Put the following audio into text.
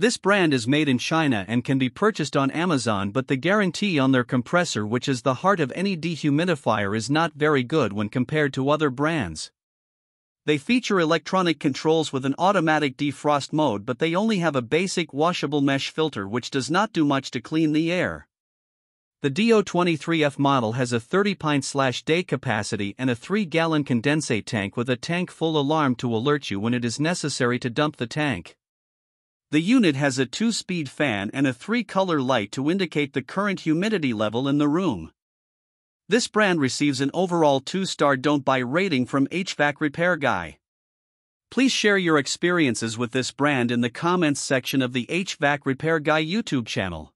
This brand is made in China and can be purchased on Amazon, but the guarantee on their compressor, which is the heart of any dehumidifier, is not very good when compared to other brands. They feature electronic controls with an automatic defrost mode, but they only have a basic washable mesh filter which does not do much to clean the air. The DO23F model has a 30 pint slash day capacity and a 3 gallon condensate tank with a tank full alarm to alert you when it is necessary to dump the tank. The unit has a 2 speed fan and a 3 color light to indicate the current humidity level in the room. This brand receives an overall 2 star don't buy rating from HVAC Repair Guy. Please share your experiences with this brand in the comments section of the HVAC Repair Guy YouTube channel.